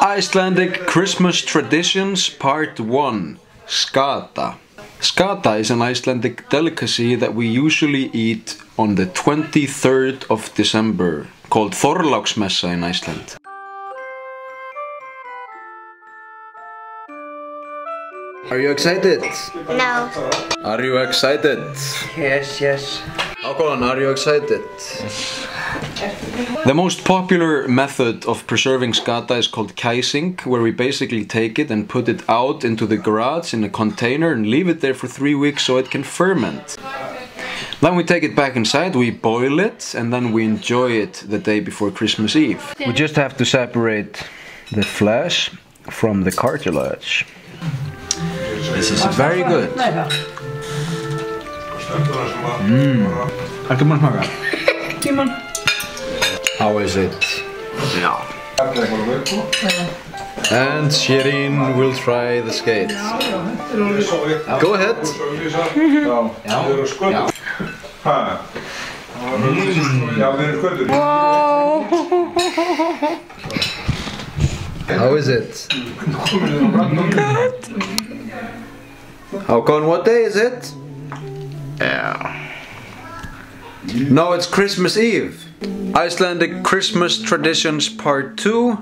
Icelandic Christmas Traditions Part 1 Skata. Skata is an Icelandic delicacy that we usually eat on the 23rd of December, called Þorláksmessa in Iceland. Are you excited? No. Are you excited? Yes, yes. Hákon, are you excited? The most popular method of preserving skata is called kæsing, where we basically take it and put it out into the garage in a container and leave it there for three weeks so it can ferment. Then we take it back inside, we boil it, and then we enjoy it the day before Christmas Eve. We just have to separate the flesh from the cartilage. This is very good. Ekki mann smaka. Tíman. How is it? Yeah. And Shirin will try the skate. Go ahead. Ha? Já, við erum kvöldur. How is it? Hákon, what day is it? Yeah. No, it's Christmas Eve. Icelandic Christmas Traditions Part 2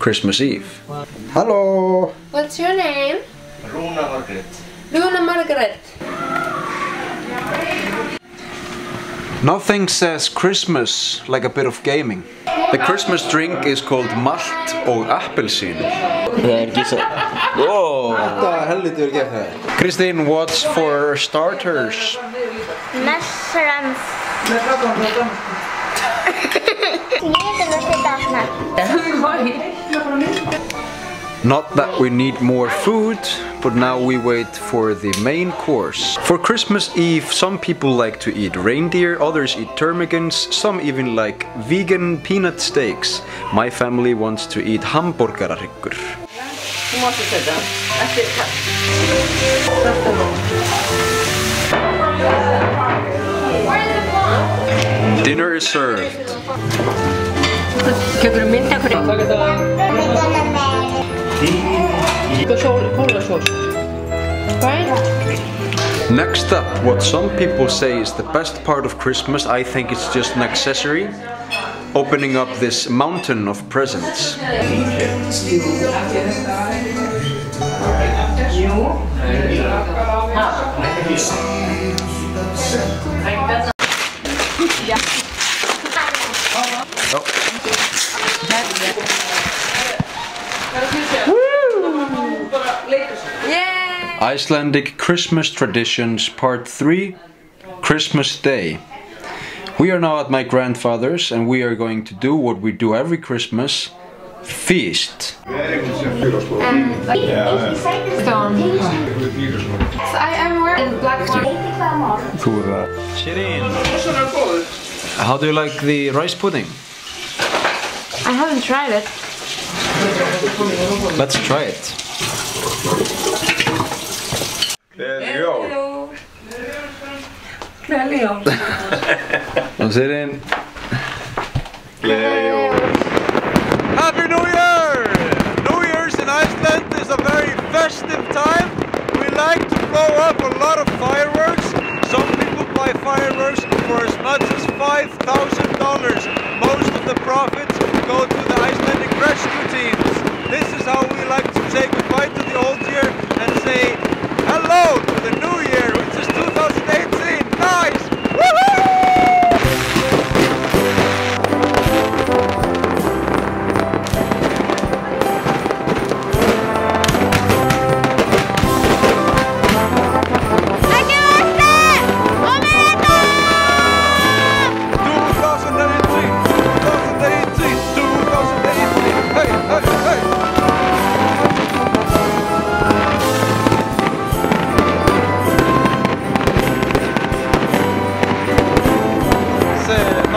Christmas Eve. Hello! What's your name? Rúna Margrét. Luna Margaret. Nothing says Christmas like a bit of gaming. The Christmas drink is called malt og appelsín. Það er ekki svo... Þetta helviti verið gert það. Kristín, what's for starters? Mushrooms. Not that we need more food, but now we wait for the main course. For Christmas Eve, some people like to eat reindeer, others eat ptarmigans, some even like vegan peanut steaks. My family wants to eat. Ekki... Dinner is served. Kjökur þú mynd ekkur? Takk þetta. Hvað sól, kólasós? Hvað? Next up, what some people say is the best part of Christmas, I think it's just an accessory. Opening up this mountain of presents. Icelandic Christmas Traditions Part 3 Christmas Day. We are now at my grandfather's and we are going to do what we do every Christmas feast. So I am wearing black Shirin, how do you like the rice pudding? I haven't tried it. Let's try it. Hell ja. I'm sitting. Happy New Year! New Year's in Iceland is a very festive time. We like to blow up a lot of fireworks. Some people buy fireworks for as much as $5,000. Most of the profits go to the Icelandic rescue teams. This is how we like to say goodbye to the old Entonces...